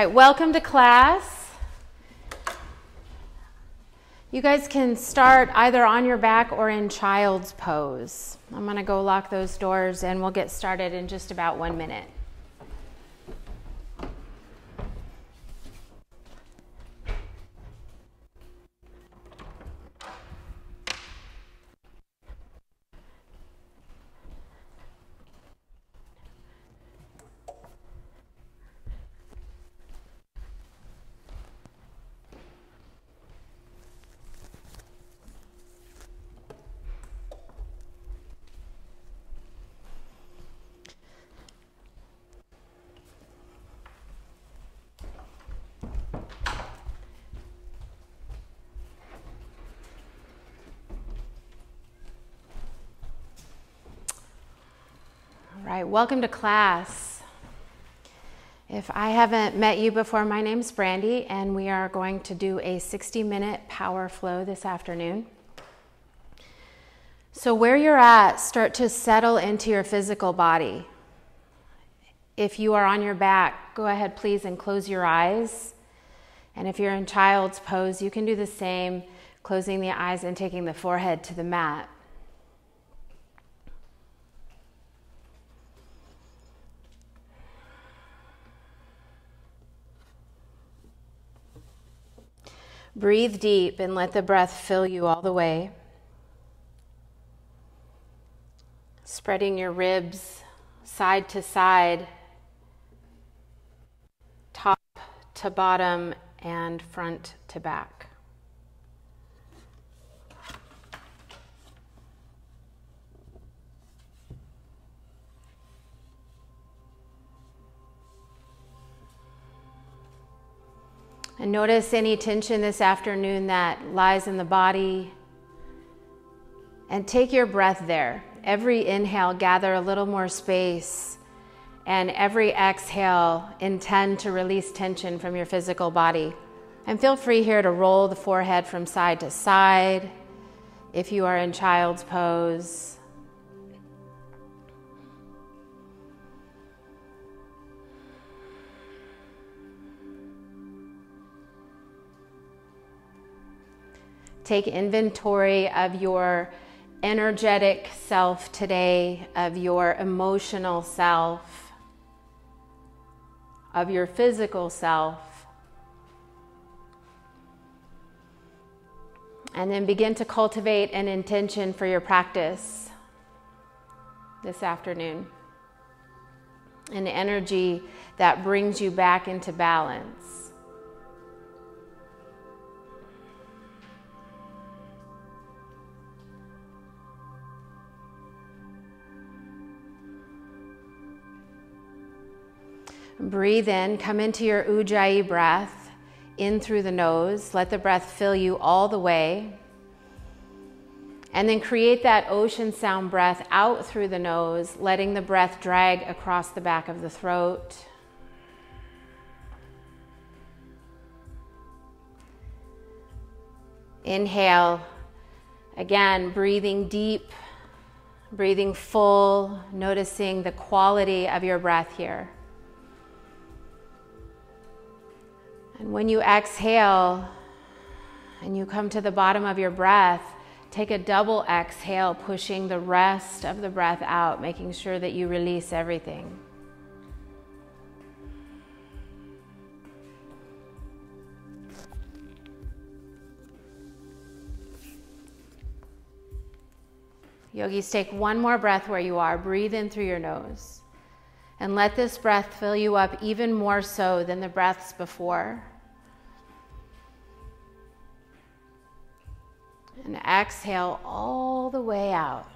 right, welcome to class. You guys can start either on your back or in child's pose. I'm going to go lock those doors and we'll get started in just about one minute. Right, welcome to class. If I haven't met you before, my name's Brandy, and we are going to do a 60 minute power flow this afternoon. So, where you're at, start to settle into your physical body. If you are on your back, go ahead, please, and close your eyes. And if you're in child's pose, you can do the same, closing the eyes and taking the forehead to the mat. Breathe deep and let the breath fill you all the way. Spreading your ribs side to side, top to bottom, and front to back. And notice any tension this afternoon that lies in the body. And take your breath there. Every inhale, gather a little more space. And every exhale, intend to release tension from your physical body. And feel free here to roll the forehead from side to side if you are in child's pose. Take inventory of your energetic self today, of your emotional self, of your physical self. And then begin to cultivate an intention for your practice this afternoon. An energy that brings you back into balance. Breathe in, come into your Ujjayi breath in through the nose. Let the breath fill you all the way. And then create that ocean sound breath out through the nose, letting the breath drag across the back of the throat. Inhale, again, breathing deep, breathing full, noticing the quality of your breath here. And when you exhale and you come to the bottom of your breath, take a double exhale, pushing the rest of the breath out, making sure that you release everything. Yogis, take one more breath where you are. Breathe in through your nose. And let this breath fill you up even more so than the breaths before. And exhale all the way out.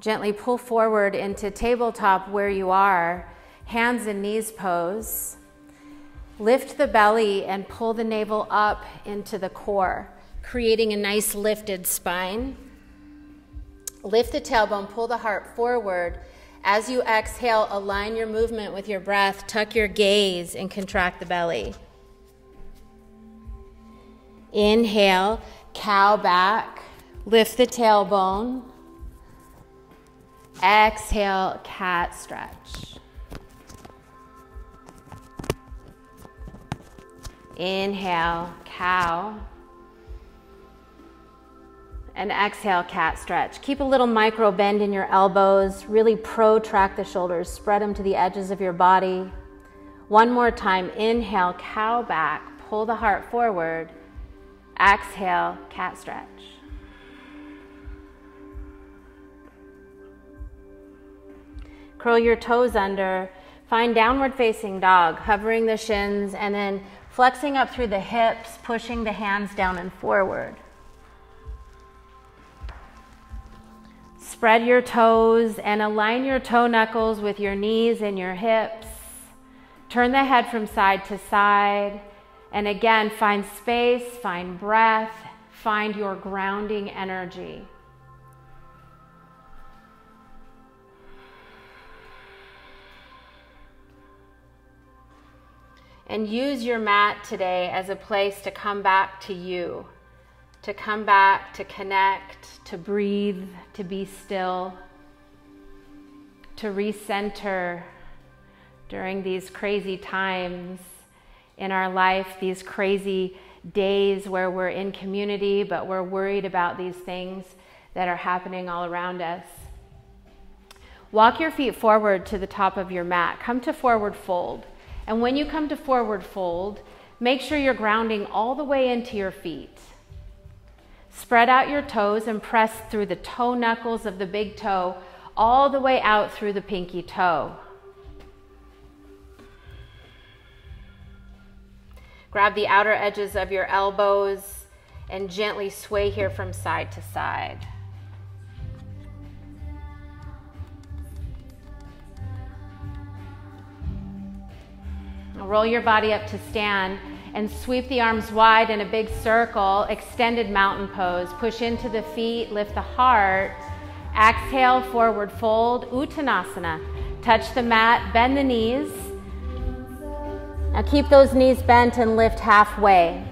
Gently pull forward into tabletop where you are, hands and knees pose. Lift the belly and pull the navel up into the core, creating a nice lifted spine. Lift the tailbone, pull the heart forward. As you exhale, align your movement with your breath, tuck your gaze, and contract the belly. Inhale, cow back. Lift the tailbone. Exhale, cat stretch. Inhale, cow. And exhale, cat stretch. Keep a little micro bend in your elbows. Really protract the shoulders. Spread them to the edges of your body. One more time. Inhale, cow back. Pull the heart forward. Exhale, cat stretch. Curl your toes under. Find downward facing dog, hovering the shins and then flexing up through the hips, pushing the hands down and forward. Spread your toes and align your toe knuckles with your knees and your hips. Turn the head from side to side. And again, find space, find breath, find your grounding energy. And use your mat today as a place to come back to you, to come back, to connect, to breathe, to be still, to recenter during these crazy times in our life, these crazy days where we're in community, but we're worried about these things that are happening all around us. Walk your feet forward to the top of your mat. Come to forward fold. And when you come to forward fold, make sure you're grounding all the way into your feet. Spread out your toes and press through the toe knuckles of the big toe all the way out through the pinky toe. Grab the outer edges of your elbows and gently sway here from side to side. Roll your body up to stand and sweep the arms wide in a big circle, extended mountain pose. Push into the feet, lift the heart. Exhale, forward fold, Uttanasana. Touch the mat, bend the knees. Now keep those knees bent and lift halfway.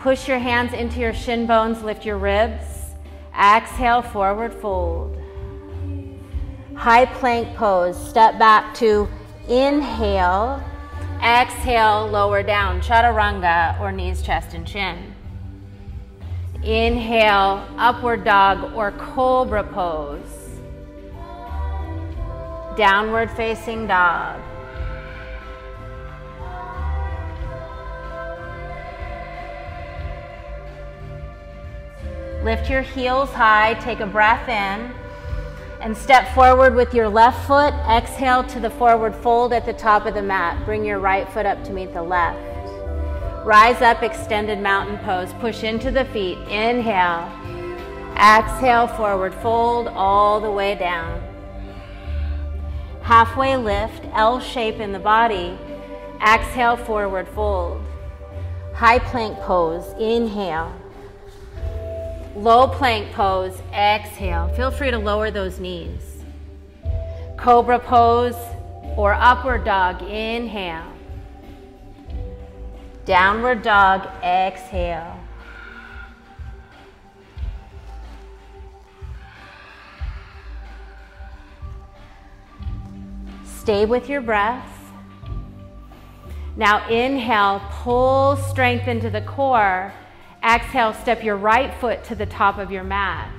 Push your hands into your shin bones, lift your ribs. Exhale, forward fold. High plank pose. Step back to inhale. Exhale, lower down, chaturanga or knees, chest, and chin. Inhale, upward dog or cobra pose. Downward facing dog. Lift your heels high, take a breath in, and step forward with your left foot. Exhale to the forward fold at the top of the mat. Bring your right foot up to meet the left. Rise up, extended mountain pose. Push into the feet. Inhale. Exhale, forward fold all the way down. Halfway lift, L shape in the body. Exhale, forward fold. High plank pose. Inhale. Low plank pose, exhale. Feel free to lower those knees. Cobra pose or upward dog, inhale. Downward dog, exhale. Stay with your breath. Now inhale, pull strength into the core Exhale, step your right foot to the top of your mat.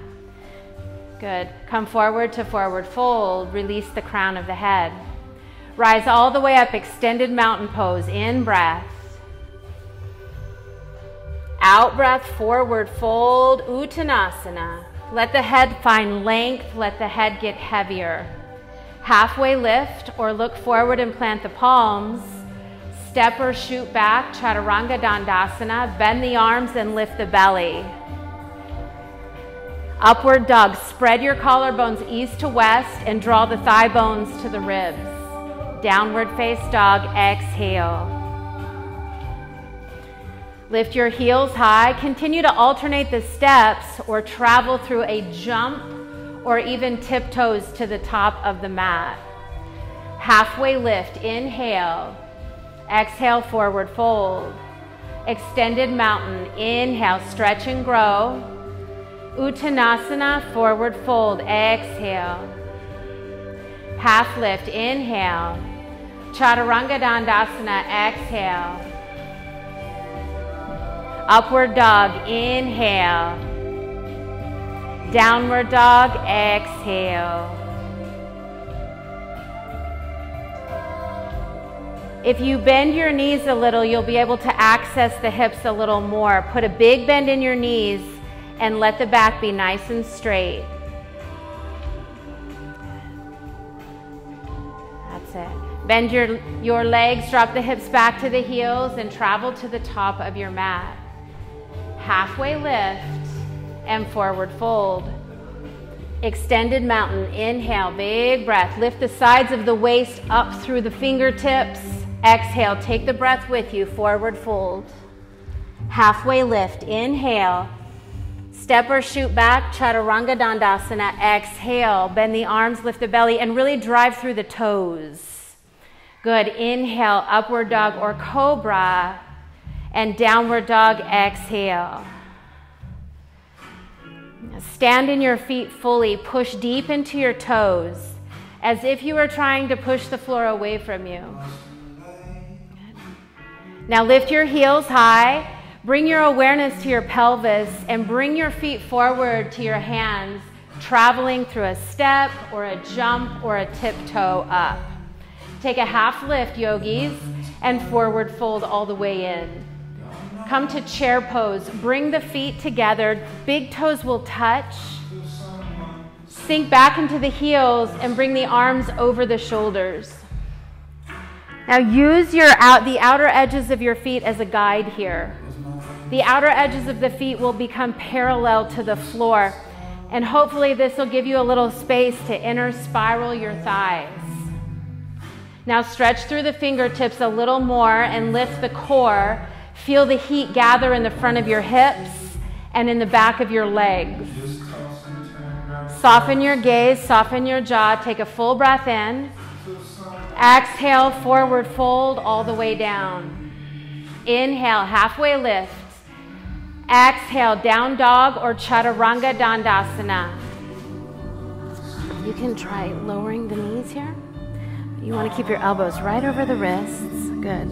Good. Come forward to forward fold. Release the crown of the head. Rise all the way up, extended mountain pose. In breath. Out breath, forward fold, Uttanasana. Let the head find length, let the head get heavier. Halfway lift or look forward and plant the palms. Step or shoot back, Chaturanga Dandasana. Bend the arms and lift the belly. Upward dog. Spread your collarbones east to west and draw the thigh bones to the ribs. Downward face dog. Exhale. Lift your heels high. Continue to alternate the steps or travel through a jump or even tiptoes to the top of the mat. Halfway lift. Inhale. Exhale, forward fold. Extended mountain. Inhale, stretch and grow. Uttanasana, forward fold. Exhale. Half lift. Inhale. Chaturanga Dandasana. Exhale. Upward dog. Inhale. Downward dog. Exhale. If you bend your knees a little, you'll be able to access the hips a little more. Put a big bend in your knees and let the back be nice and straight. That's it. Bend your, your legs, drop the hips back to the heels, and travel to the top of your mat. Halfway lift and forward fold. Extended mountain. Inhale, big breath. Lift the sides of the waist up through the fingertips. Exhale, take the breath with you, forward fold. Halfway lift, inhale. Step or shoot back, chaturanga dandasana. Exhale, bend the arms, lift the belly, and really drive through the toes. Good. Inhale, upward dog or cobra, and downward dog. Exhale. Stand in your feet fully, push deep into your toes as if you were trying to push the floor away from you. Now lift your heels high, bring your awareness to your pelvis, and bring your feet forward to your hands, traveling through a step or a jump or a tiptoe up. Take a half lift, yogis, and forward fold all the way in. Come to chair pose. Bring the feet together. Big toes will touch. Sink back into the heels and bring the arms over the shoulders. Now use your out the outer edges of your feet as a guide here. The outer edges of the feet will become parallel to the floor. And hopefully this will give you a little space to inner spiral your thighs. Now stretch through the fingertips a little more and lift the core. Feel the heat gather in the front of your hips and in the back of your legs. Soften your gaze, soften your jaw. Take a full breath in. Exhale, forward fold all the way down. Inhale, halfway lift. Exhale, down dog or chaturanga dandasana. You can try lowering the knees here. You want to keep your elbows right over the wrists. Good.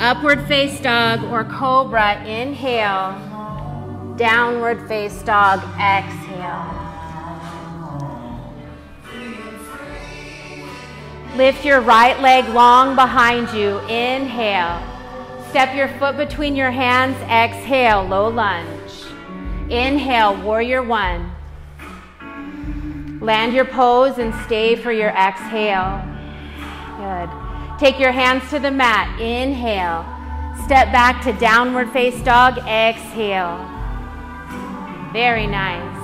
Upward face dog or cobra. Inhale. Downward face dog. Exhale. Lift your right leg long behind you. Inhale. Step your foot between your hands. Exhale, low lunge. Inhale, warrior one. Land your pose and stay for your exhale. Good. Take your hands to the mat. Inhale. Step back to downward face dog. Exhale. Very nice.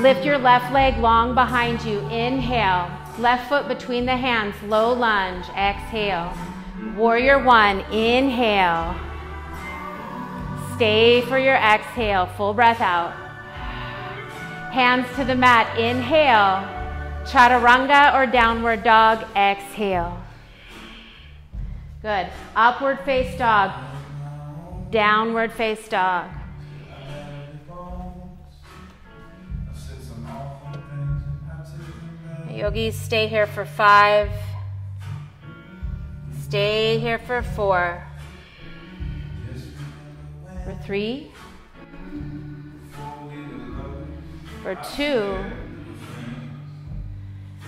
Lift your left leg long behind you. Inhale. Left foot between the hands, low lunge, exhale. Warrior one, inhale. Stay for your exhale, full breath out. Hands to the mat, inhale. Chaturanga or downward dog, exhale. Good. Upward face dog, downward face dog. Yogis, stay here for five. Stay here for four. For three. For two.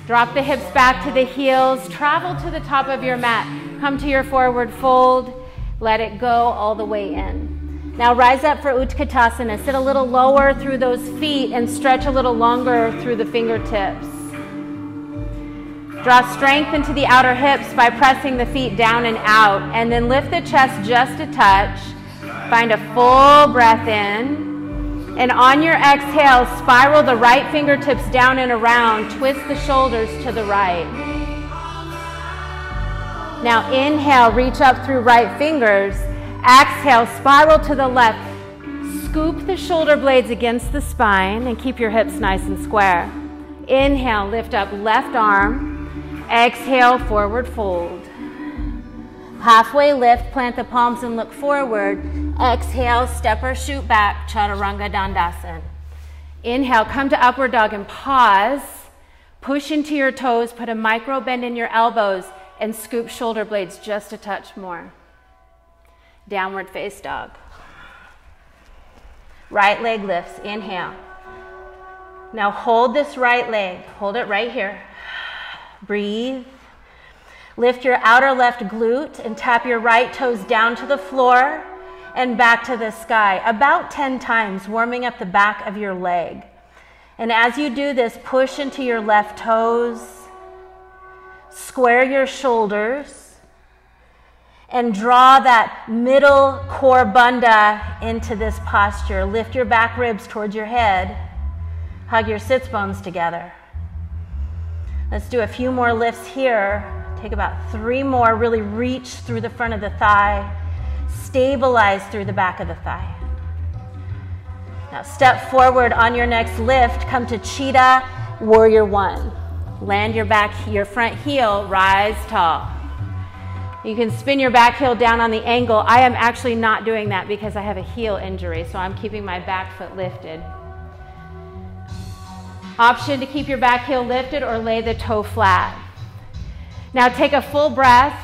Drop the hips back to the heels. Travel to the top of your mat. Come to your forward fold. Let it go all the way in. Now rise up for Utkatasana. Sit a little lower through those feet and stretch a little longer through the fingertips. Draw strength into the outer hips by pressing the feet down and out, and then lift the chest just a touch. Find a full breath in. And on your exhale, spiral the right fingertips down and around. Twist the shoulders to the right. Now inhale, reach up through right fingers. Exhale, spiral to the left. Scoop the shoulder blades against the spine and keep your hips nice and square. Inhale, lift up left arm. Exhale, forward fold. Halfway lift, plant the palms and look forward. Exhale, step or shoot back, Chaturanga Dandasana. Inhale, come to upward dog and pause. Push into your toes, put a micro bend in your elbows, and scoop shoulder blades just a touch more. Downward face dog. Right leg lifts, inhale. Now hold this right leg, hold it right here. Breathe. Lift your outer left glute and tap your right toes down to the floor and back to the sky about 10 times, warming up the back of your leg. And as you do this, push into your left toes, square your shoulders, and draw that middle core bandha into this posture. Lift your back ribs towards your head, hug your sits bones together. Let's do a few more lifts here. Take about three more. Really reach through the front of the thigh. Stabilize through the back of the thigh. Now step forward on your next lift. Come to Cheetah Warrior One. Land your back, your front heel, rise tall. You can spin your back heel down on the angle. I am actually not doing that because I have a heel injury, so I'm keeping my back foot lifted. Option to keep your back heel lifted or lay the toe flat. Now take a full breath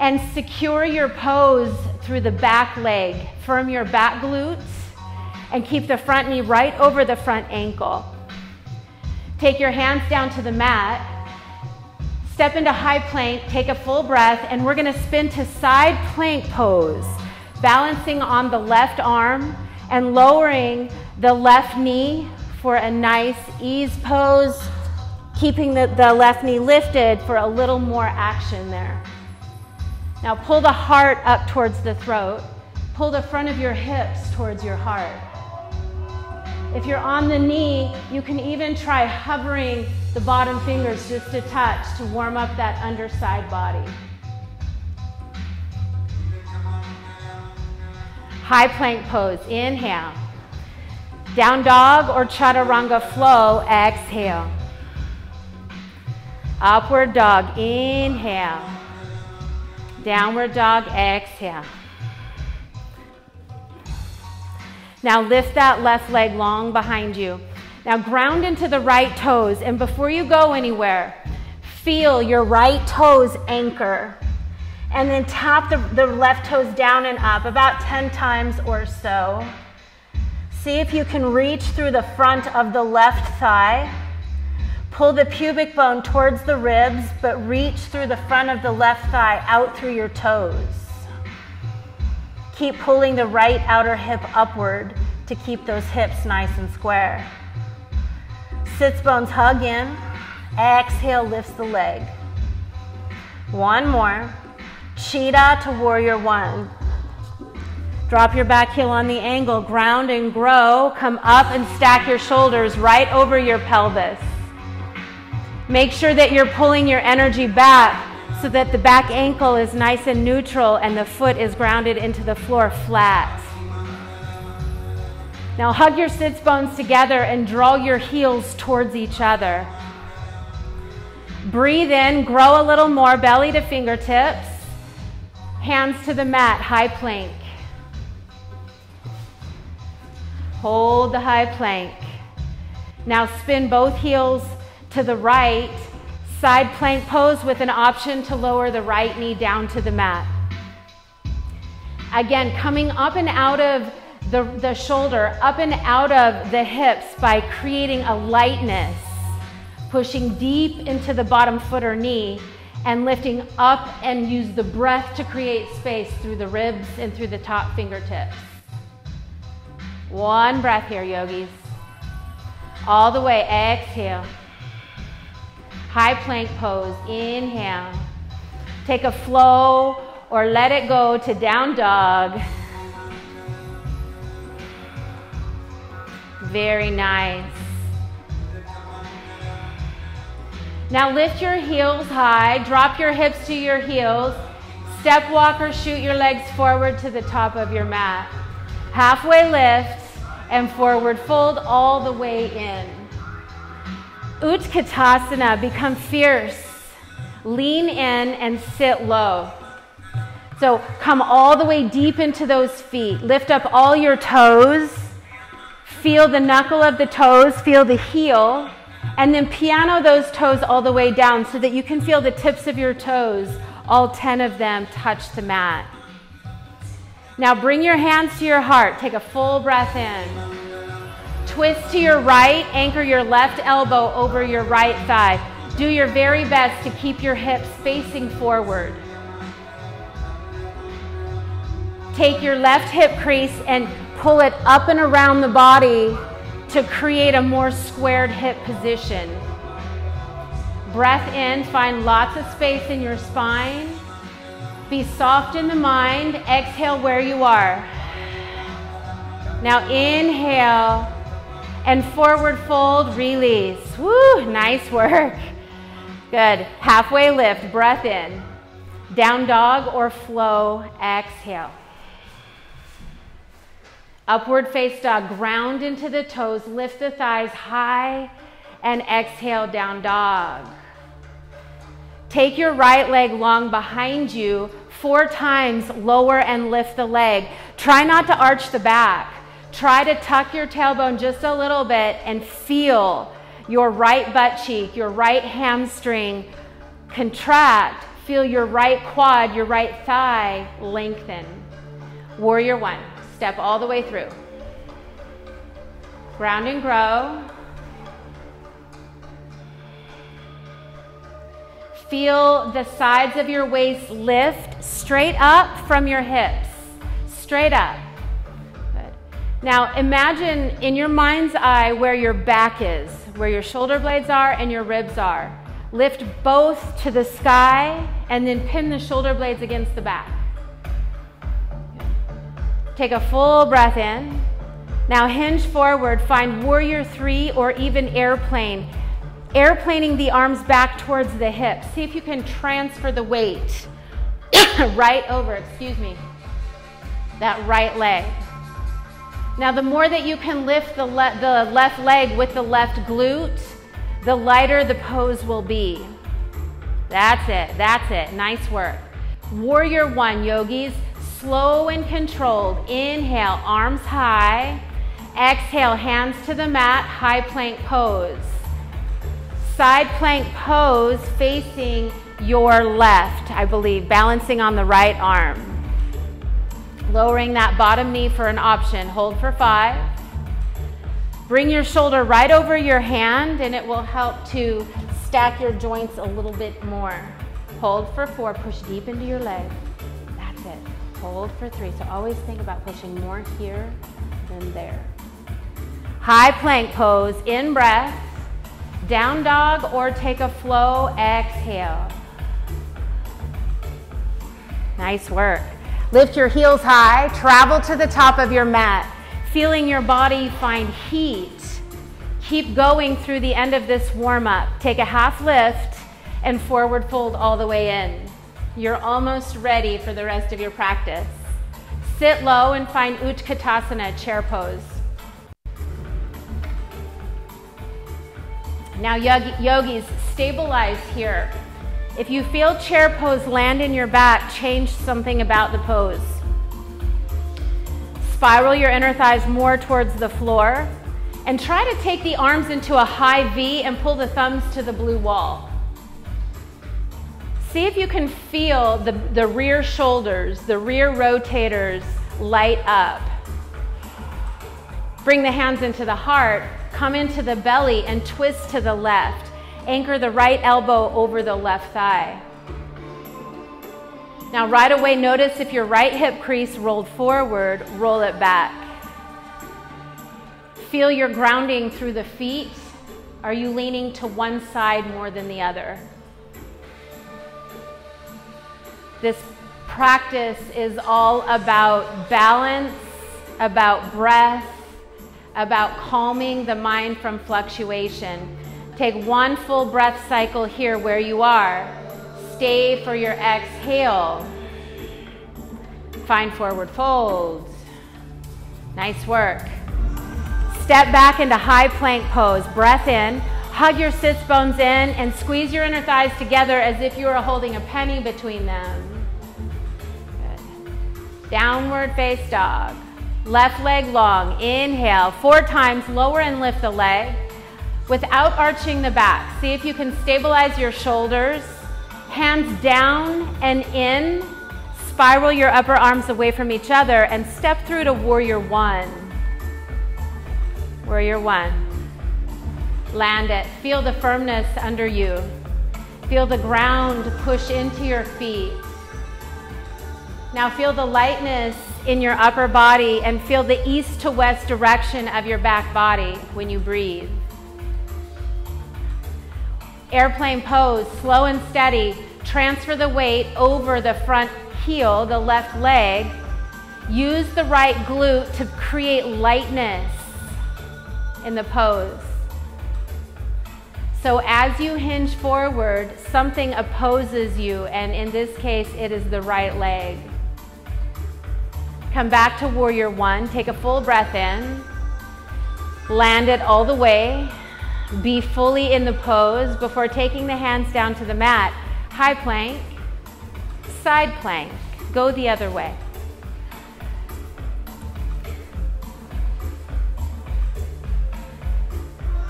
and secure your pose through the back leg. Firm your back glutes and keep the front knee right over the front ankle. Take your hands down to the mat. Step into high plank, take a full breath, and we're gonna spin to side plank pose, balancing on the left arm and lowering the left knee for a nice ease pose, keeping the, the left knee lifted for a little more action there. Now pull the heart up towards the throat. Pull the front of your hips towards your heart. If you're on the knee, you can even try hovering the bottom fingers just a touch to warm up that underside body. High plank pose, inhale. Down dog or chaturanga flow, exhale. Upward dog, inhale. Downward dog, exhale. Now lift that left leg long behind you. Now ground into the right toes, and before you go anywhere, feel your right toes anchor. And then tap the, the left toes down and up about 10 times or so. See if you can reach through the front of the left thigh. Pull the pubic bone towards the ribs, but reach through the front of the left thigh out through your toes. Keep pulling the right outer hip upward to keep those hips nice and square. Sits bones hug in. Exhale lifts the leg. One more. Cheetah to warrior one. Drop your back heel on the angle, ground and grow. Come up and stack your shoulders right over your pelvis. Make sure that you're pulling your energy back so that the back ankle is nice and neutral and the foot is grounded into the floor flat. Now hug your sits bones together and draw your heels towards each other. Breathe in, grow a little more, belly to fingertips. Hands to the mat, high plank. Hold the high plank. Now spin both heels to the right, side plank pose with an option to lower the right knee down to the mat. Again, coming up and out of the, the shoulder, up and out of the hips by creating a lightness, pushing deep into the bottom foot or knee, and lifting up and use the breath to create space through the ribs and through the top fingertips. One breath here, yogis. All the way, exhale. High plank pose, inhale. Take a flow or let it go to down dog. Very nice. Now lift your heels high, drop your hips to your heels, step walk or shoot your legs forward to the top of your mat. Halfway lift, and forward fold all the way in. Utkatasana, become fierce. Lean in and sit low. So come all the way deep into those feet. Lift up all your toes. Feel the knuckle of the toes, feel the heel, and then piano those toes all the way down so that you can feel the tips of your toes, all 10 of them touch the mat. Now bring your hands to your heart. Take a full breath in. Twist to your right, anchor your left elbow over your right thigh. Do your very best to keep your hips facing forward. Take your left hip crease and pull it up and around the body to create a more squared hip position. Breath in, find lots of space in your spine. Be soft in the mind. Exhale where you are. Now inhale and forward fold, release. Woo, nice work. Good. Halfway lift, breath in. Down dog or flow, exhale. Upward face dog, ground into the toes, lift the thighs high, and exhale, down dog. Take your right leg long behind you, four times, lower and lift the leg. Try not to arch the back. Try to tuck your tailbone just a little bit and feel your right butt cheek, your right hamstring contract. Feel your right quad, your right thigh lengthen. Warrior one. Step all the way through. Ground and grow. Feel the sides of your waist lift straight up from your hips. Straight up. Good. Now imagine in your mind's eye where your back is, where your shoulder blades are and your ribs are. Lift both to the sky and then pin the shoulder blades against the back. Take a full breath in. Now hinge forward, find warrior three or even airplane. Airplaning the arms back towards the hips. See if you can transfer the weight right over, excuse me, that right leg. Now, the more that you can lift the, le the left leg with the left glute, the lighter the pose will be. That's it. That's it. Nice work. Warrior one, yogis slow and controlled. Inhale, arms high. Exhale, hands to the mat, high plank pose. Side plank pose facing your left, I believe, balancing on the right arm. Lowering that bottom knee for an option. Hold for five. Bring your shoulder right over your hand and it will help to stack your joints a little bit more. Hold for four, push deep into your leg. That's it. Hold for three. So always think about pushing more here than there. High plank pose, in breath, down dog or take a flow, exhale. Nice work. Lift your heels high, travel to the top of your mat, feeling your body find heat. Keep going through the end of this warm up. Take a half lift and forward fold all the way in. You're almost ready for the rest of your practice. Sit low and find Utkatasana, chair pose. Now yogis, stabilize here. If you feel chair pose land in your back, change something about the pose. Spiral your inner thighs more towards the floor and try to take the arms into a high V and pull the thumbs to the blue wall. See if you can feel the, the rear shoulders, the rear rotators light up. Bring the hands into the heart, come into the belly and twist to the left. Anchor the right elbow over the left thigh. Now, right away, notice if your right hip crease rolled forward, roll it back. Feel your grounding through the feet. Are you leaning to one side more than the other? This practice is all about balance, about breath, about calming the mind from fluctuation. Take one full breath cycle here where you are. Stay for your exhale. Find forward fold. Nice work. Step back into high plank pose. Breath in. Hug your sits bones in and squeeze your inner thighs together as if you were holding a penny between them. Good. Downward face dog. Left leg long. Inhale. Four times. Lower and lift the leg without arching the back. See if you can stabilize your shoulders. Hands down and in. Spiral your upper arms away from each other and step through to warrior one. Warrior one. Land it. Feel the firmness under you. Feel the ground push into your feet. Now feel the lightness in your upper body and feel the east to west direction of your back body when you breathe. Airplane pose, slow and steady. Transfer the weight over the front heel, the left leg. Use the right glute to create lightness in the pose. So as you hinge forward, something opposes you, and in this case, it is the right leg. Come back to warrior one. Take a full breath in. Land it all the way. Be fully in the pose before taking the hands down to the mat. High plank, side plank. Go the other way.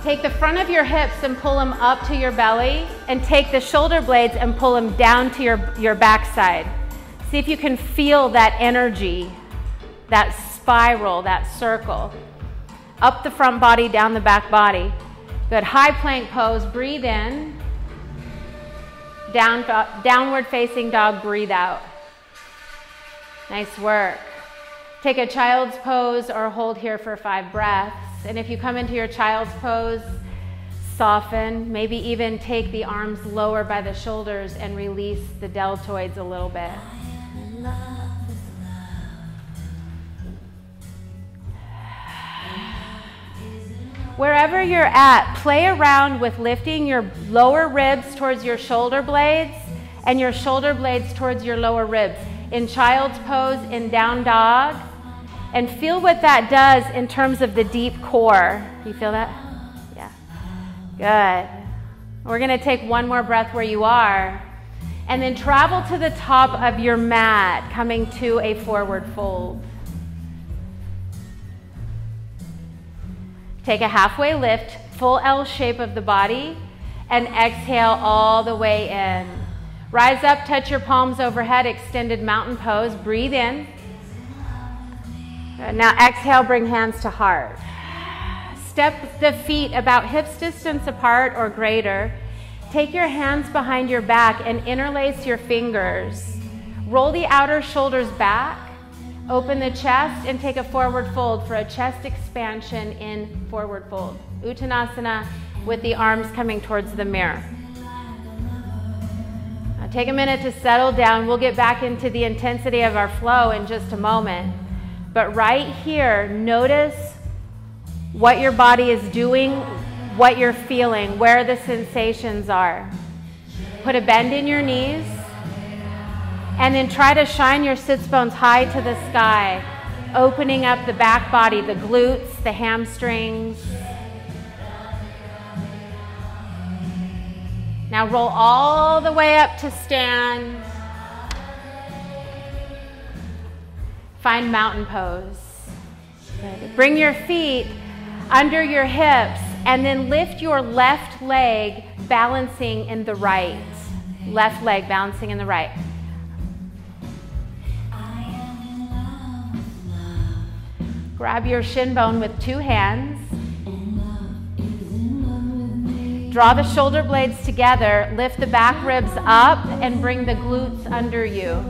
Take the front of your hips and pull them up to your belly, and take the shoulder blades and pull them down to your, your backside. See if you can feel that energy, that spiral, that circle. Up the front body, down the back body. Good. High plank pose. Breathe in. Down, uh, downward facing dog. Breathe out. Nice work. Take a child's pose or hold here for five breaths. And if you come into your child's pose, soften, maybe even take the arms lower by the shoulders and release the deltoids a little bit. Wherever you're at, play around with lifting your lower ribs towards your shoulder blades and your shoulder blades towards your lower ribs. In child's pose, in down dog, and feel what that does in terms of the deep core. You feel that? Yeah. Good. We're going to take one more breath where you are. And then travel to the top of your mat, coming to a forward fold. Take a halfway lift, full L shape of the body, and exhale all the way in. Rise up, touch your palms overhead, extended mountain pose. Breathe in. Now exhale, bring hands to heart. Step the feet about hips distance apart or greater. Take your hands behind your back and interlace your fingers. Roll the outer shoulders back. Open the chest and take a forward fold for a chest expansion in forward fold. Uttanasana with the arms coming towards the mirror. Now take a minute to settle down. We'll get back into the intensity of our flow in just a moment. But right here, notice what your body is doing, what you're feeling, where the sensations are. Put a bend in your knees, and then try to shine your sits bones high to the sky, opening up the back body, the glutes, the hamstrings. Now roll all the way up to stand. Find mountain pose. Good. Bring your feet under your hips and then lift your left leg balancing in the right. Left leg balancing in the right. Grab your shin bone with two hands. Draw the shoulder blades together, lift the back ribs up, and bring the glutes under you.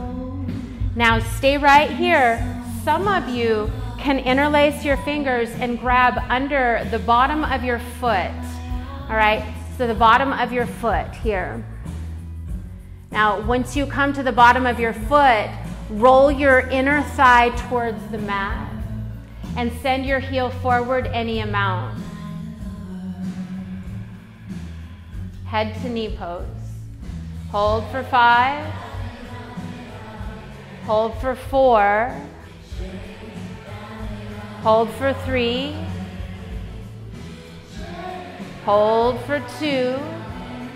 Now stay right here. Some of you can interlace your fingers and grab under the bottom of your foot. All right, so the bottom of your foot here. Now, once you come to the bottom of your foot, roll your inner thigh towards the mat and send your heel forward any amount. Head to knee pose. Hold for five. Hold for four. Hold for three. Hold for two.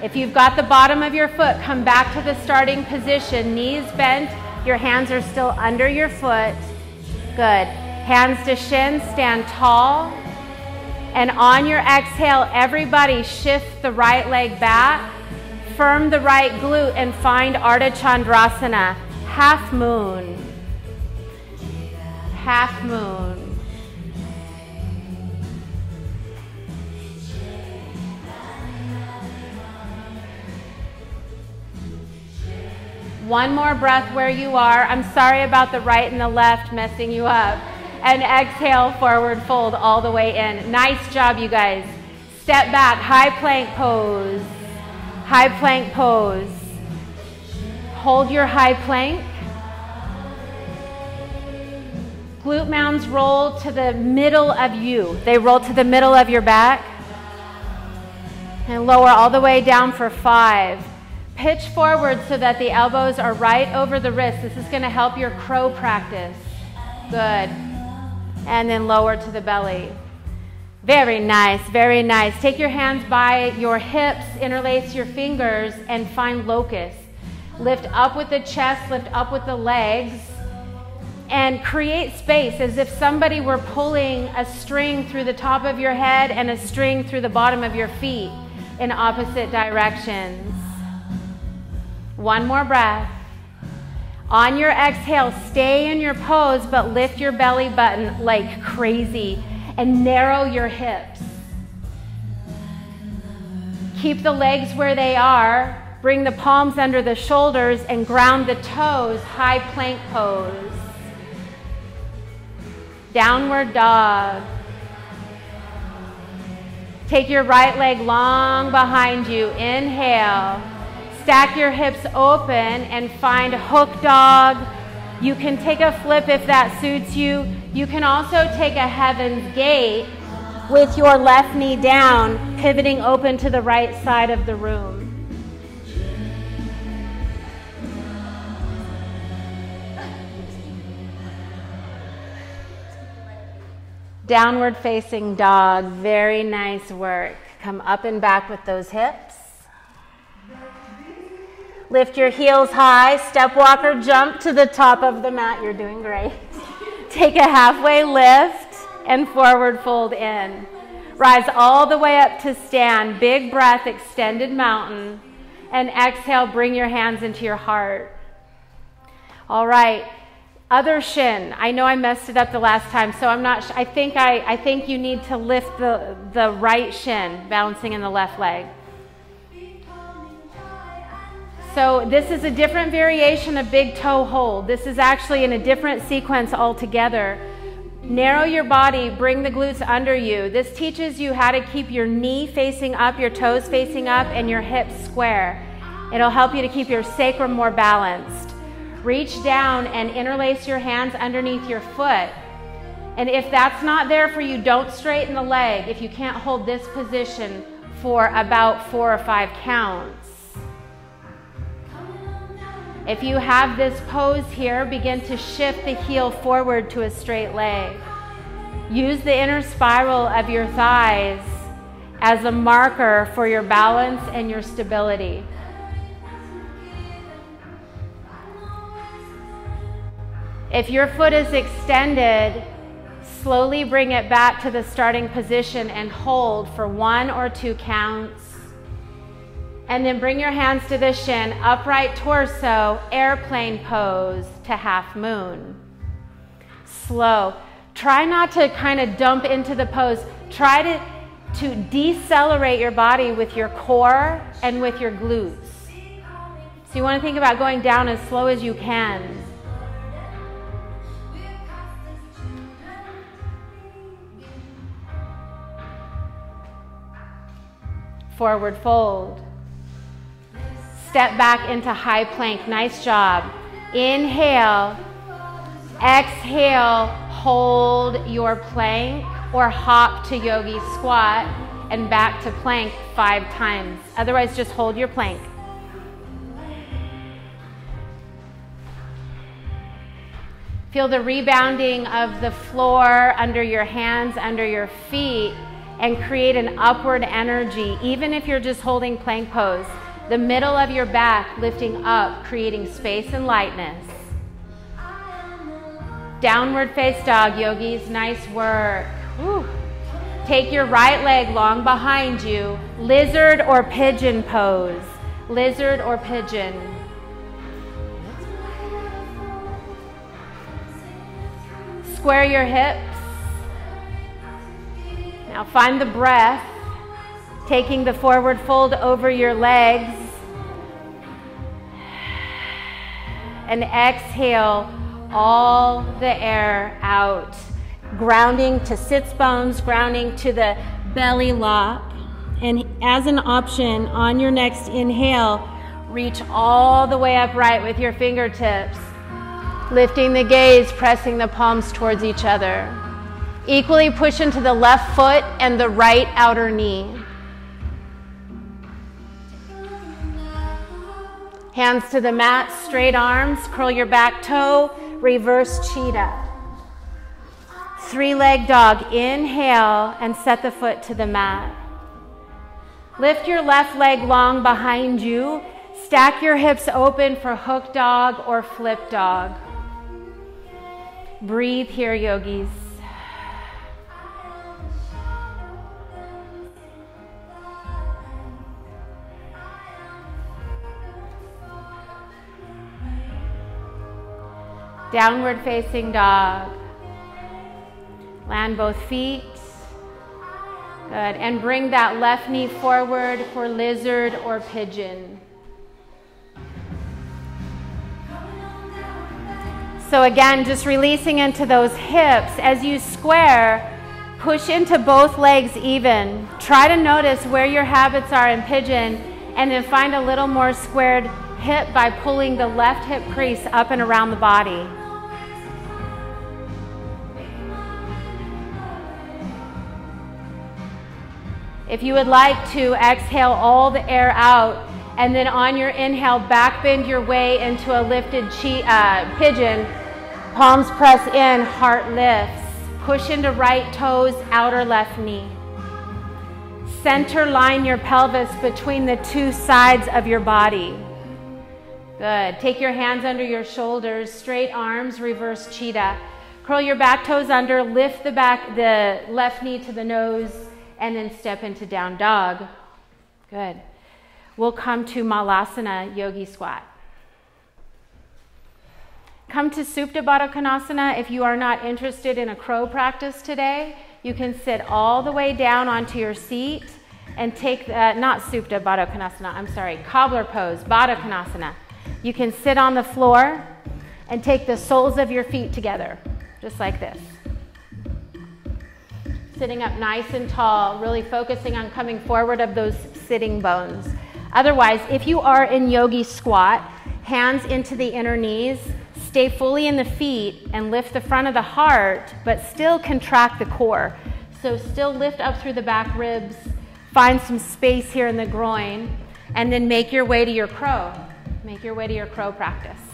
If you've got the bottom of your foot, come back to the starting position. Knees bent, Your hands are still under your foot. Good. Hands to shins, stand tall. And on your exhale, everybody shift the right leg back, firm the right glute, and find Ardha Chandrasana, half moon. Half moon. One more breath where you are. I'm sorry about the right and the left messing you up. And exhale, forward fold all the way in. Nice job, you guys. Step back, high plank pose. High plank pose. Hold your high plank. Glute mounds roll to the middle of you. They roll to the middle of your back. And lower all the way down for five. Pitch forward so that the elbows are right over the wrist. This is going to help your crow practice. Good. And then lower to the belly. Very nice, very nice. Take your hands by your hips, interlace your fingers, and find locust. Lift up with the chest, lift up with the legs, and create space as if somebody were pulling a string through the top of your head and a string through the bottom of your feet in opposite directions. One more breath. On your exhale, stay in your pose, but lift your belly button like crazy and narrow your hips. Keep the legs where they are. Bring the palms under the shoulders and ground the toes, high plank pose. Downward dog. Take your right leg long behind you. Inhale. Stack your hips open and find a hook dog. You can take a flip if that suits you. You can also take a heaven's gate with your left knee down, pivoting open to the right side of the room. Downward facing dog, very nice work. Come up and back with those hips. Lift your heels high, step walker, jump to the top of the mat. You're doing great. Take a halfway lift and forward fold in. Rise all the way up to stand. Big breath, extended mountain. And exhale, bring your hands into your heart. All right. Other shin. I know I messed it up the last time, so I'm not. I think I, I think you need to lift the the right shin, balancing in the left leg. So this is a different variation of big toe hold. This is actually in a different sequence altogether. Narrow your body, bring the glutes under you. This teaches you how to keep your knee facing up, your toes facing up, and your hips square. It'll help you to keep your sacrum more balanced. Reach down and interlace your hands underneath your foot. And if that's not there for you, don't straighten the leg if you can't hold this position for about four or five counts. If you have this pose here, begin to shift the heel forward to a straight leg. Use the inner spiral of your thighs as a marker for your balance and your stability. If your foot is extended, slowly bring it back to the starting position and hold for one or two counts. And then bring your hands to the shin, upright torso, airplane pose to half moon. Slow. Try not to kind of dump into the pose. Try to, to decelerate your body with your core and with your glutes. So you want to think about going down as slow as you can. Forward fold. Step back into high plank. Nice job. Inhale. Exhale. Hold your plank or hop to yogi squat and back to plank five times. Otherwise, just hold your plank. Feel the rebounding of the floor under your hands, under your feet, and create an upward energy, even if you're just holding plank pose the middle of your back lifting up, creating space and lightness. Downward face dog, yogis. Nice work. Take your right leg long behind you. Lizard or pigeon pose. Lizard or pigeon. Square your hips. Now find the breath, taking the forward fold over your legs. And exhale all the air out grounding to sits bones, grounding to the belly lock. And as an option on your next inhale, reach all the way upright with your fingertips, lifting the gaze, pressing the palms towards each other. Equally push into the left foot and the right outer knee. Hands to the mat, straight arms, curl your back toe, reverse cheetah. Three leg dog. Inhale and set the foot to the mat. Lift your left leg long behind you. Stack your hips open for hook dog or flip dog. Breathe here, yogis. Downward facing dog. Land both feet. Good. And bring that left knee forward for lizard or pigeon. So, again, just releasing into those hips as you square. Push into both legs even. Try to notice where your habits are in pigeon and then find a little more squared hip by pulling the left hip crease up and around the body. If you would like to exhale all the air out and then on your inhale, back bend your way into a lifted uh, pigeon. Palms press in, heart lifts. Push into right toes, outer left knee. Center line your pelvis between the two sides of your body. Good. Take your hands under your shoulders, straight arms, reverse cheetah. Curl your back toes under, lift the back, the left knee to the nose and then step into down dog. Good. We'll come to Malasana Yogi Squat. Come to Supta Baddha if you are not interested in a crow practice today. You can sit all the way down onto your seat and take, the, not Supta Baddha I'm sorry, cobbler pose, Baddha Konasana. You can sit on the floor and take the soles of your feet together, just like this sitting up nice and tall, really focusing on coming forward of those sitting bones. Otherwise, if you are in yogi squat, hands into the inner knees, stay fully in the feet and lift the front of the heart, but still contract the core. So still lift up through the back ribs, find some space here in the groin, and then make your way to your crow. Make your way to your crow practice.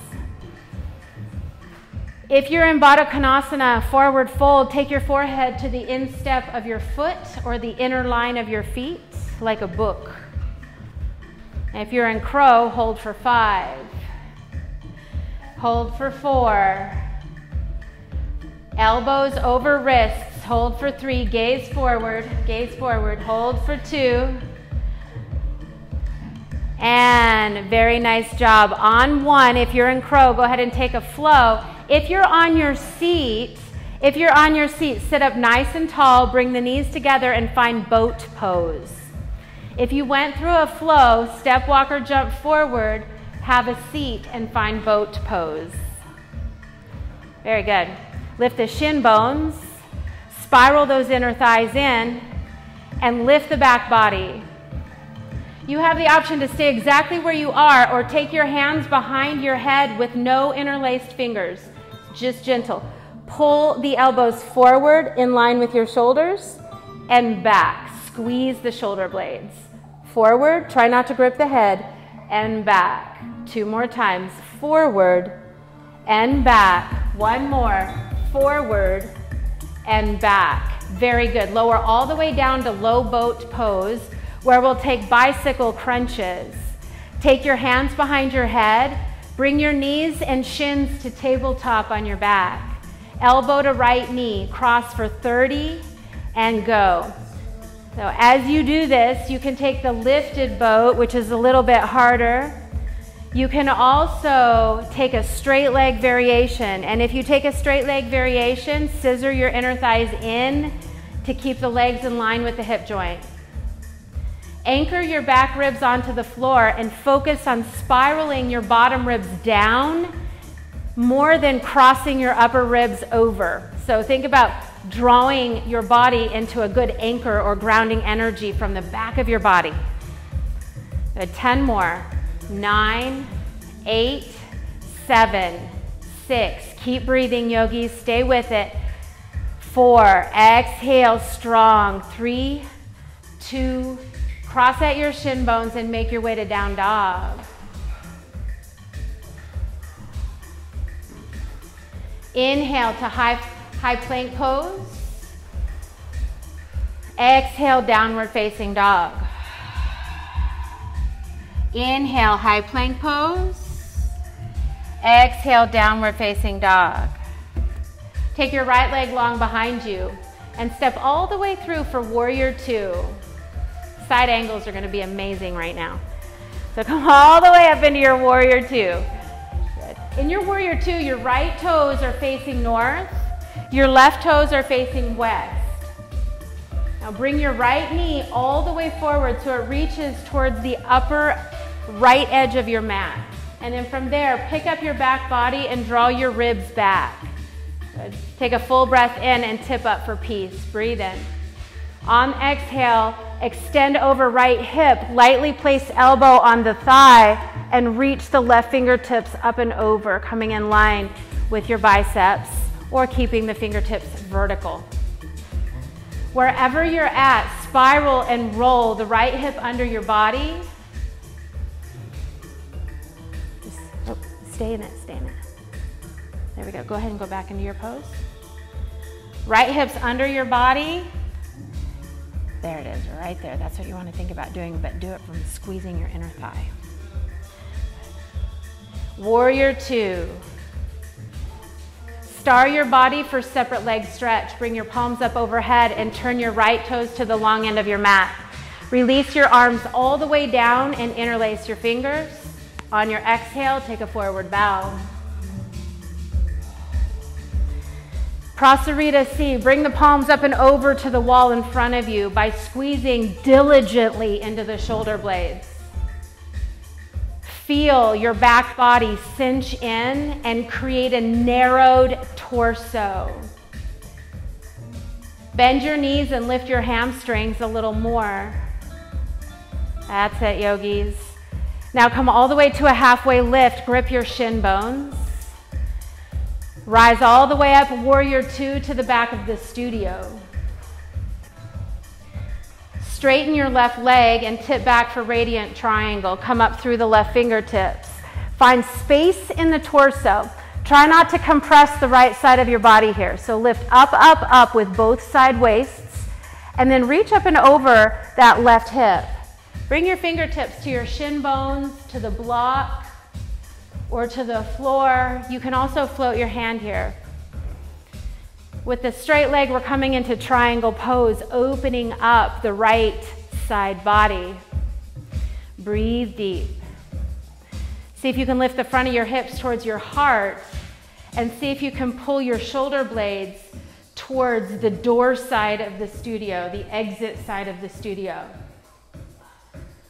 If you're in Baddha Konasana, forward fold, take your forehead to the instep of your foot or the inner line of your feet, like a book. And if you're in crow, hold for five. Hold for four. Elbows over wrists. Hold for three. Gaze forward. Gaze forward. Hold for two. And very nice job. On one, if you're in crow, go ahead and take a flow. If you're on your seat, if you're on your seat, sit up nice and tall, bring the knees together, and find boat pose. If you went through a flow, step, walk, or jump forward, have a seat, and find boat pose. Very good. Lift the shin bones, spiral those inner thighs in, and lift the back body. You have the option to stay exactly where you are or take your hands behind your head with no interlaced fingers just gentle. Pull the elbows forward in line with your shoulders and back. Squeeze the shoulder blades. Forward, try not to grip the head, and back. Two more times. Forward and back. One more. Forward and back. Very good. Lower all the way down to low boat pose where we'll take bicycle crunches. Take your hands behind your head Bring your knees and shins to tabletop on your back elbow to right knee, cross for 30, and go. So as you do this, you can take the lifted boat, which is a little bit harder. You can also take a straight leg variation. And if you take a straight leg variation, scissor your inner thighs in to keep the legs in line with the hip joint. Anchor your back ribs onto the floor and focus on spiraling your bottom ribs down more than crossing your upper ribs over. So think about drawing your body into a good anchor or grounding energy from the back of your body. 10 more. Nine, eight, seven, six. Keep breathing, yogis. Stay with it. Four. Exhale strong. Three, two, cross at your shin bones and make your way to down dog. Inhale to high high plank pose. Exhale, downward facing dog. Inhale, high plank pose. Exhale, downward facing dog. Take your right leg long behind you and step all the way through for warrior two. Side angles are gonna be amazing right now. So come all the way up into your warrior two. In your warrior two, your right toes are facing north your left toes are facing west. Now bring your right knee all the way forward so it reaches towards the upper right edge of your mat. And then from there, pick up your back body and draw your ribs back. Good. Take a full breath in and tip up for peace. Breathe in. On exhale, extend over right hip, lightly place elbow on the thigh, and reach the left fingertips up and over, coming in line with your biceps or keeping the fingertips vertical. Wherever you're at, spiral and roll the right hip under your body. Just, oh, stay in it, stay in it. There we go. Go ahead and go back into your pose. Right hips under your body. There it is, right there. That's what you want to think about doing, but do it from squeezing your inner thigh. Warrior two. Star your body for separate leg stretch. Bring your palms up overhead and turn your right toes to the long end of your mat. Release your arms all the way down and interlace your fingers. On your exhale, take a forward bow. Prasarita C, bring the palms up and over to the wall in front of you by squeezing diligently into the shoulder blades. Feel your back body cinch in and create a narrowed torso. Bend your knees and lift your hamstrings a little more. That's it, yogis. Now come all the way to a halfway lift. Grip your shin bones. Rise all the way up, warrior two, to the back of the studio. Straighten your left leg and tip back for radiant triangle. Come up through the left fingertips. Find space in the torso. Try not to compress the right side of your body here. So lift up, up, up with both side waists, and then reach up and over that left hip. Bring your fingertips to your shin bones, to the block, or to the floor. You can also float your hand here. With the straight leg, we're coming into triangle pose, opening up the right side body. Breathe deep. See if you can lift the front of your hips towards your heart and see if you can pull your shoulder blades towards the door side of the studio, the exit side of the studio.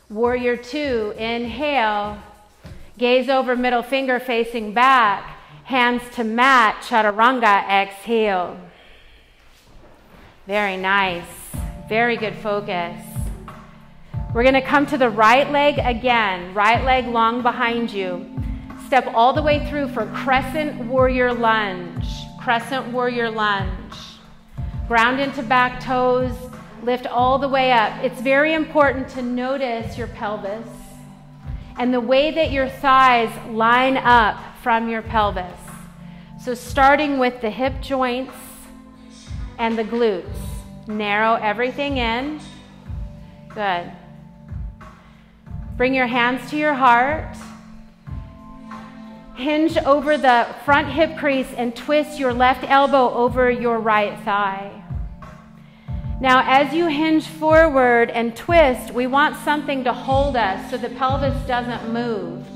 Warrior two, inhale, gaze over middle finger facing back. Hands to mat, chaturanga, exhale. Very nice. Very good focus. We're going to come to the right leg again. Right leg long behind you. Step all the way through for crescent warrior lunge. Crescent warrior lunge. Ground into back toes. Lift all the way up. It's very important to notice your pelvis and the way that your thighs line up from your pelvis. So, starting with the hip joints and the glutes, narrow everything in. Good. Bring your hands to your heart. Hinge over the front hip crease and twist your left elbow over your right thigh. Now, as you hinge forward and twist, we want something to hold us so the pelvis doesn't move.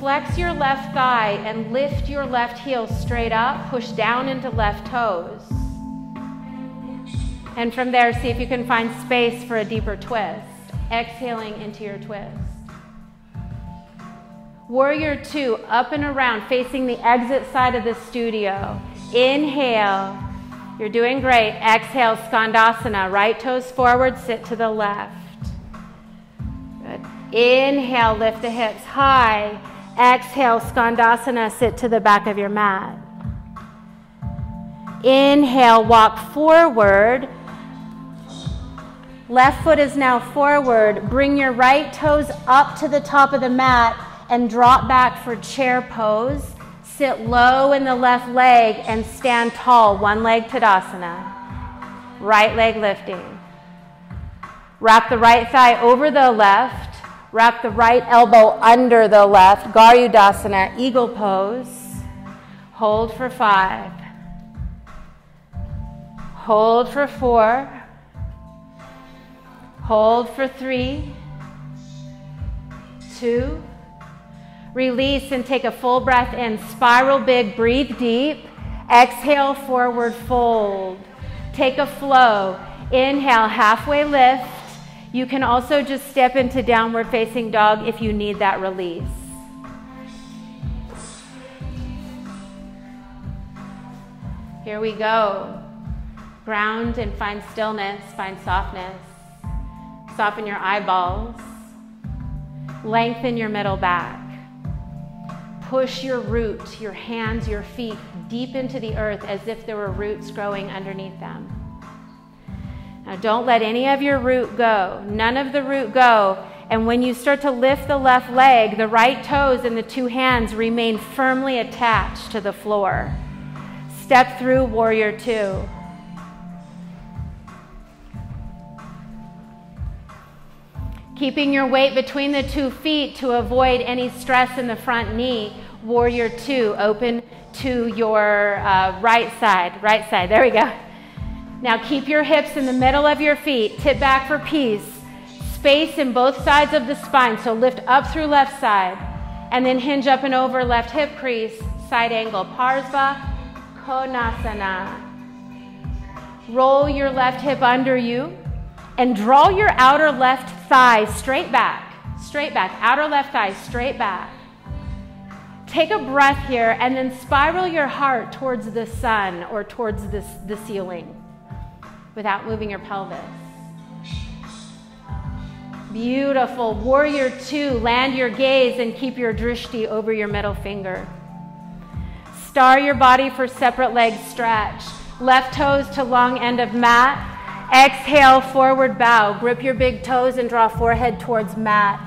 Flex your left thigh and lift your left heel straight up, push down into left toes. And from there, see if you can find space for a deeper twist. Exhaling into your twist. Warrior two, up and around, facing the exit side of the studio. Inhale. You're doing great. Exhale, Skandasana. Right toes forward, sit to the left. Good. Inhale, lift the hips high. Exhale, Skandasana. Sit to the back of your mat. Inhale, walk forward. Left foot is now forward. Bring your right toes up to the top of the mat and drop back for chair pose. Sit low in the left leg and stand tall, one leg Tadasana. Right leg lifting. Wrap the right thigh over the left. Wrap the right elbow under the left. Garudasana, eagle pose. Hold for five. Hold for four. Hold for three, two, Release and take a full breath in. Spiral big, breathe deep. Exhale, forward fold. Take a flow. Inhale, halfway lift. You can also just step into downward facing dog if you need that release. Here we go. Ground and find stillness, find softness. Soften your eyeballs. Lengthen your middle back push your root, your hands, your feet deep into the earth as if there were roots growing underneath them. Now, don't let any of your root go. None of the root go. And when you start to lift the left leg, the right toes and the two hands remain firmly attached to the floor. Step through warrior two. Keeping your weight between the two feet to avoid any stress in the front knee. Warrior two, open to your uh, right side. Right side, there we go. Now keep your hips in the middle of your feet. Tip back for peace. Space in both sides of the spine. So lift up through left side. And then hinge up and over left hip crease. Side angle. Parsva Konasana. Roll your left hip under you and draw your outer left thigh straight back, straight back, outer left thigh straight back. Take a breath here and then spiral your heart towards the sun or towards this, the ceiling without moving your pelvis. Beautiful. Warrior two, land your gaze and keep your drishti over your middle finger. Star your body for separate leg stretch. Left toes to long end of mat. Exhale, forward bow. Grip your big toes and draw forehead towards mat.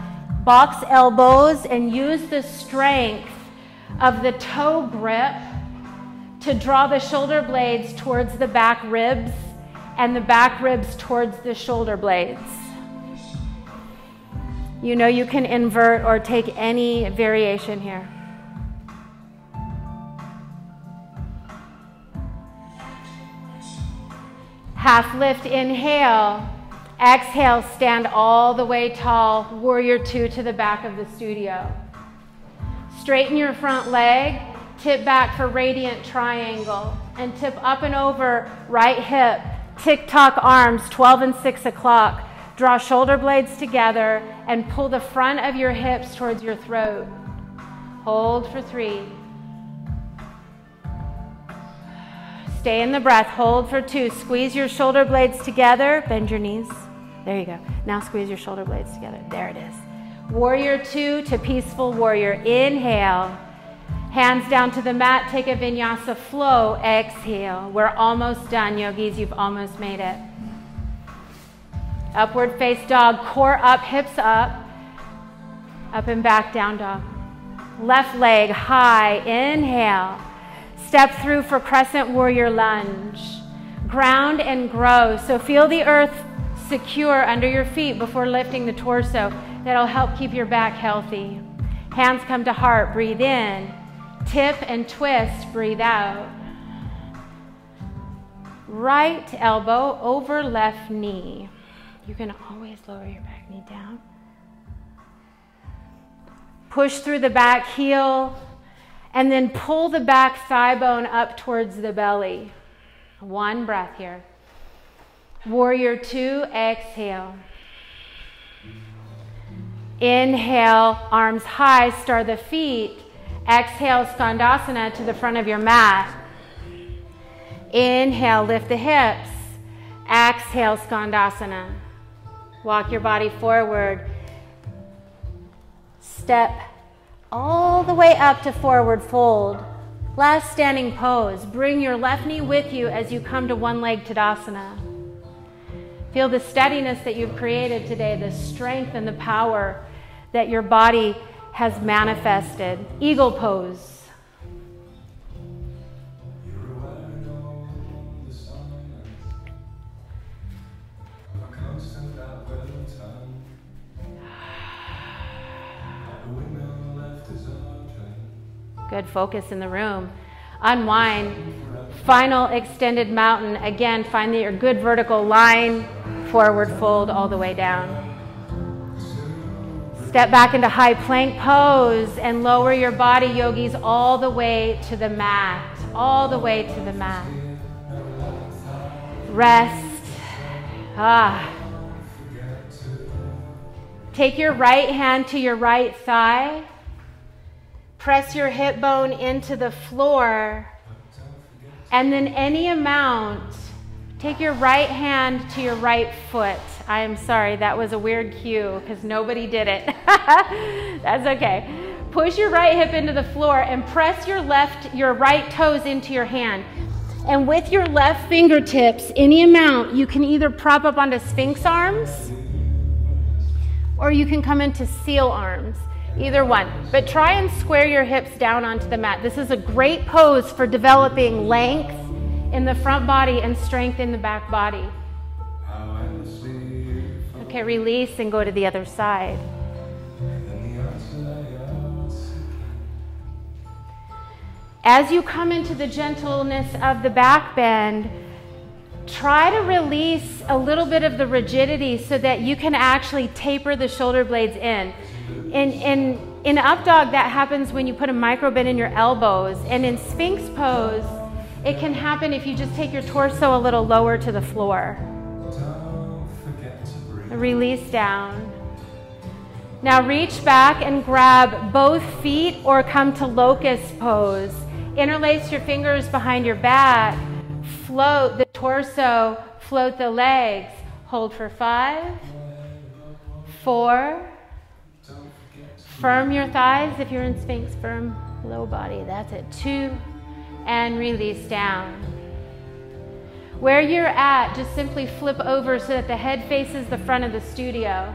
Box elbows and use the strength of the toe grip to draw the shoulder blades towards the back ribs and the back ribs towards the shoulder blades. You know you can invert or take any variation here. Half lift, inhale. Exhale, stand all the way tall. Warrior two to the back of the studio. Straighten your front leg. Tip back for radiant triangle. And tip up and over right hip. Tick tock arms, 12 and 6 o'clock. Draw shoulder blades together and pull the front of your hips towards your throat. Hold for three. Stay in the breath. Hold for two. Squeeze your shoulder blades together. Bend your knees. There you go. Now squeeze your shoulder blades together. There it is. Warrior two to peaceful warrior. Inhale. Hands down to the mat. Take a vinyasa flow. Exhale. We're almost done, yogis. You've almost made it. Upward face dog. Core up, hips up. Up and back, down dog. Left leg high. Inhale. Step through for crescent warrior lunge. Ground and grow. So feel the earth secure under your feet before lifting the torso. That'll help keep your back healthy. Hands come to heart, breathe in. Tip and twist, breathe out. Right elbow over left knee. You can always lower your back knee down. Push through the back heel and then pull the back thigh bone up towards the belly. One breath here. Warrior two, exhale. Inhale, arms high, star the feet. Exhale, Skandasana to the front of your mat. Inhale, lift the hips. Exhale, Skandasana. Walk your body forward. Step all the way up to forward fold. Last standing pose. Bring your left knee with you as you come to one leg Tadasana. Feel the steadiness that you've created today, the strength and the power that your body has manifested. Eagle pose. Good focus in the room. Unwind. Final extended mountain. Again, find your good vertical line. Forward fold all the way down. Step back into high plank pose and lower your body, yogis, all the way to the mat. All the way to the mat. Rest. Ah. Take your right hand to your right thigh. Press your hip bone into the floor. And then any amount, take your right hand to your right foot. I am sorry, that was a weird cue because nobody did it. That's okay. Push your right hip into the floor and press your left, your right toes into your hand. And with your left fingertips, any amount, you can either prop up onto Sphinx arms or you can come into seal arms. Either one. But try and square your hips down onto the mat. This is a great pose for developing length in the front body and strength in the back body. Okay, release and go to the other side. As you come into the gentleness of the back bend, try to release a little bit of the rigidity so that you can actually taper the shoulder blades in in, in, in up dog, that happens when you put a micro bend in your elbows. And in Sphinx pose, it can happen if you just take your torso a little lower to the floor. Release down. Now reach back and grab both feet or come to locust pose. Interlace your fingers behind your back. Float the torso, float the legs. Hold for five, four, Firm your thighs if you're in Sphinx, firm low body. That's it. Two, and release down. Where you're at, just simply flip over so that the head faces the front of the studio.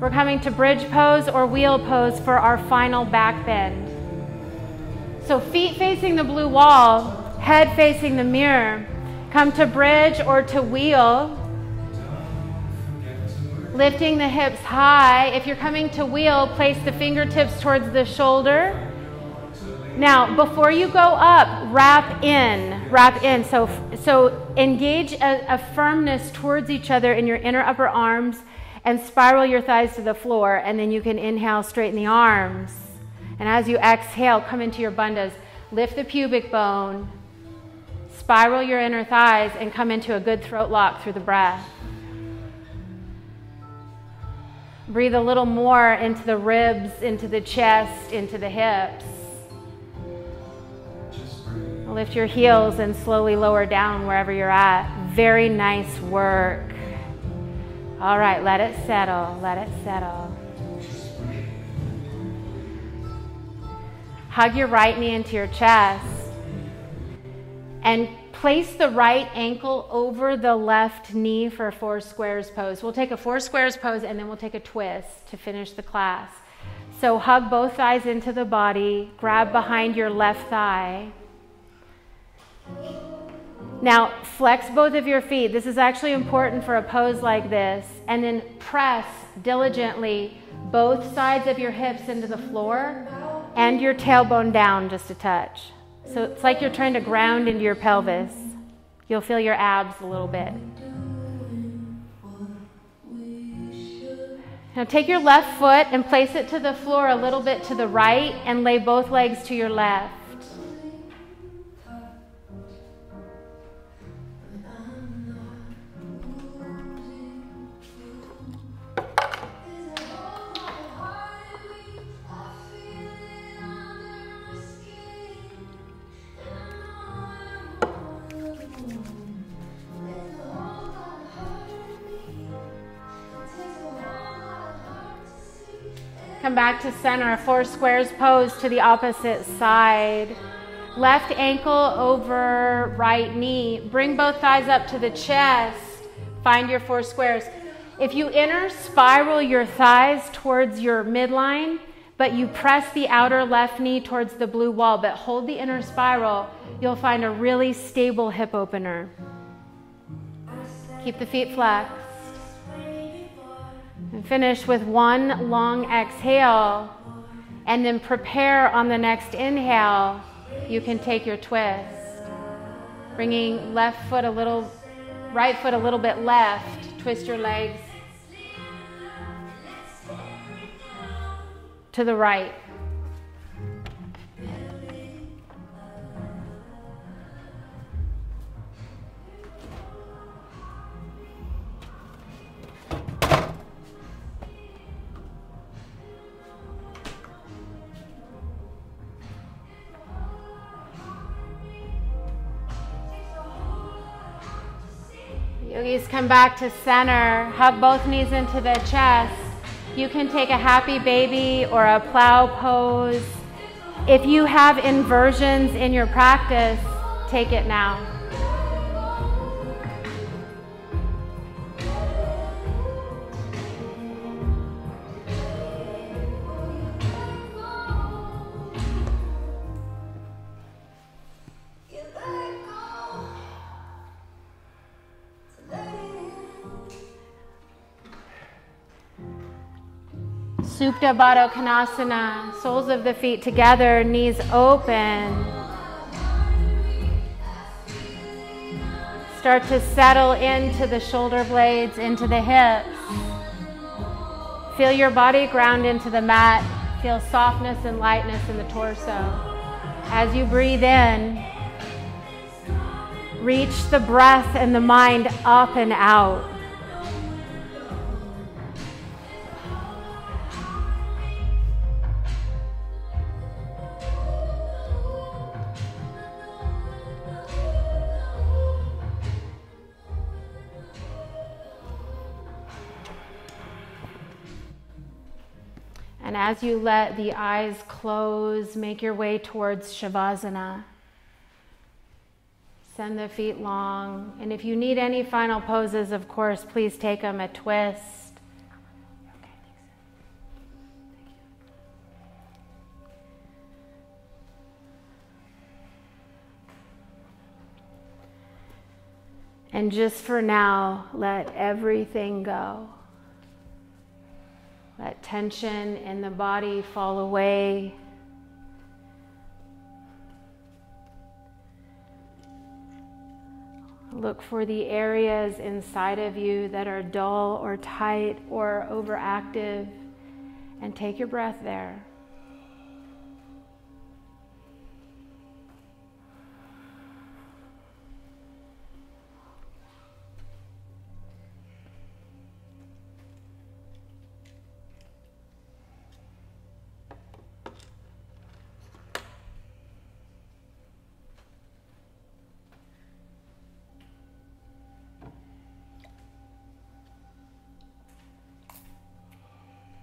We're coming to bridge pose or wheel pose for our final back bend. So feet facing the blue wall, head facing the mirror. Come to bridge or to wheel. Lifting the hips high. If you're coming to wheel, place the fingertips towards the shoulder. Now, before you go up, wrap in, wrap in. So, so engage a, a, firmness towards each other in your inner upper arms and spiral your thighs to the floor. And then you can inhale, straighten the arms. And as you exhale, come into your bandhas. Lift the pubic bone, spiral your inner thighs, and come into a good throat lock through the breath. Breathe a little more into the ribs, into the chest, into the hips. Lift your heels and slowly lower down wherever you're at. Very nice work. All right, let it settle. Let it settle. Hug your right knee into your chest and Place the right ankle over the left knee for a four squares pose. We'll take a four squares pose and then we'll take a twist to finish the class. So hug both thighs into the body, grab behind your left thigh. Now, flex both of your feet. This is actually important for a pose like this. And then press diligently both sides of your hips into the floor and your tailbone down just a touch. So it's like you're trying to ground into your pelvis. You'll feel your abs a little bit. Now take your left foot and place it to the floor a little bit to the right and lay both legs to your left. Come back to center, four squares pose to the opposite side. Left ankle over right knee. Bring both thighs up to the chest. Find your four squares. If you inner spiral your thighs towards your midline, but you press the outer left knee towards the blue wall, but hold the inner spiral, you'll find a really stable hip opener. Keep the feet flexed. And finish with one long exhale. And then prepare on the next inhale. You can take your twist. Bringing left foot a little, right foot a little bit left. Twist your legs to the right. Yogis, come back to center. Hug both knees into the chest. You can take a happy baby or a plow pose. If you have inversions in your practice, take it now. Supta Baddha Konasana, soles of the feet together, knees open. Start to settle into the shoulder blades, into the hips. Feel your body ground into the mat. Feel softness and lightness in the torso. As you breathe in, reach the breath and the mind up and out. As you let the eyes close, make your way towards Shavasana. Send the feet long. And if you need any final poses, of course, please take them a twist. And just for now, let everything go. Let tension in the body fall away. Look for the areas inside of you that are dull or tight or overactive and take your breath there.